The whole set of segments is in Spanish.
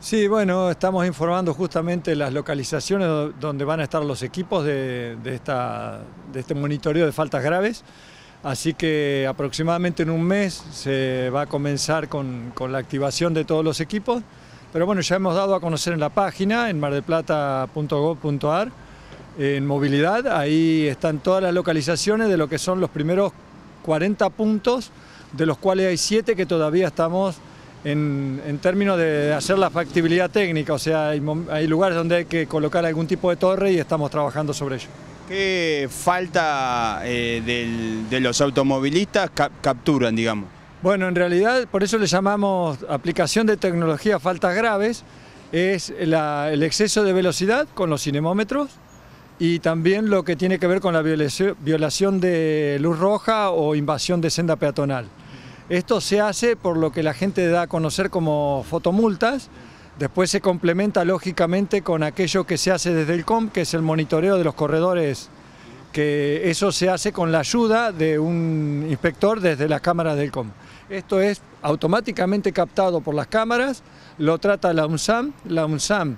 Sí, bueno, estamos informando justamente las localizaciones donde van a estar los equipos de, esta, de este monitoreo de faltas graves. Así que aproximadamente en un mes se va a comenzar con, con, la activación de todos los equipos. Pero bueno, ya hemos dado a conocer en la página, en mardelplata.gov.ar, en movilidad, ahí están todas las localizaciones de lo que son los primeros 40 puntos, de los cuales hay 7 que todavía estamos en, términos de hacer la factibilidad técnica, o sea, hay, lugares donde hay que colocar algún tipo de torre y estamos trabajando sobre ello. ¿Qué falta eh, de los automovilistas capturan, digamos? Bueno, en realidad, por eso le llamamos aplicación de tecnología faltas graves, es el exceso de velocidad con los cinemómetros y también lo que tiene que ver con la violación de luz roja o invasión de senda peatonal. Esto se hace por lo que la gente da a conocer como fotomultas, después se complementa lógicamente con aquello que se hace desde el COM, que es el monitoreo de los corredores, que eso se hace con la ayuda de un inspector desde las cámaras del COM. Esto es automáticamente captado por las cámaras, lo trata la UNSAM, la UNSAM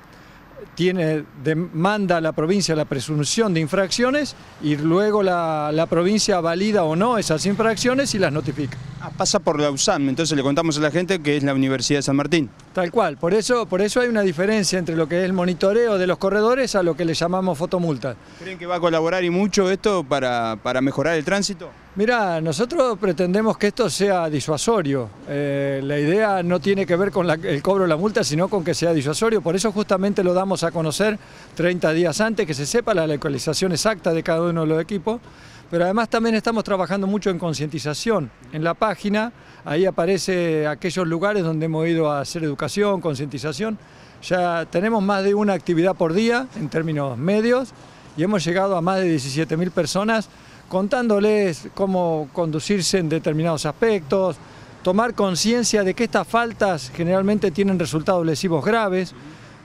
tiene, demanda a la provincia la presunción de infracciones y luego la, la provincia valida o no esas infracciones y las notifica. Ah, pasa por la USAM, entonces le contamos a la gente que es la Universidad de San Martín. Tal cual, por eso, por eso hay una diferencia entre lo que es el monitoreo de los corredores a lo que le llamamos fotomulta. ¿Creen que va a colaborar y mucho esto para, para mejorar el tránsito? Mira, nosotros pretendemos que esto sea disuasorio. Eh, la idea no tiene que ver con el cobro de la multa, sino con que sea disuasorio. Por eso justamente lo damos a conocer 30 días antes, que se sepa la localización exacta de cada uno de los equipos pero además también estamos trabajando mucho en concientización. En la página, ahí aparece aquellos lugares donde hemos ido a hacer educación, concientización. Ya tenemos más de una actividad por día en términos medios y hemos llegado a más de 17.000 personas contándoles cómo conducirse en determinados aspectos, tomar conciencia de que estas faltas generalmente tienen resultados lesivos graves,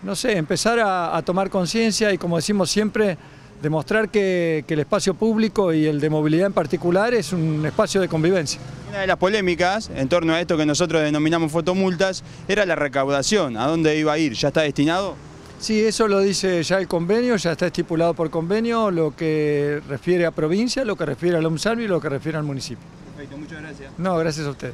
no sé, empezar a, tomar conciencia y como decimos siempre, demostrar que, el espacio público y el de movilidad en particular es un espacio de convivencia. Una de las polémicas en torno a esto que nosotros denominamos fotomultas era la recaudación. ¿A dónde iba a ir? ¿Ya está destinado? Sí, eso lo dice ya el convenio, ya está estipulado por convenio lo que refiere a provincia, lo que refiere al UMSAL y lo que refiere al municipio. Perfecto, muchas gracias. No, gracias a usted.